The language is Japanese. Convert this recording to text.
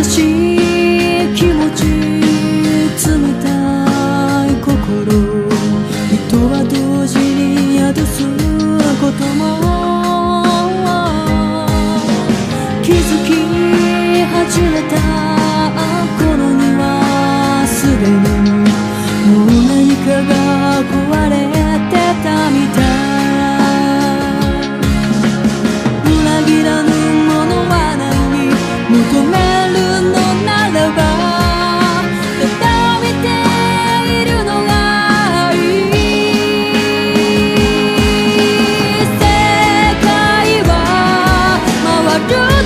気持ち冷たい心。人は同時に宿すことも。気づき始めた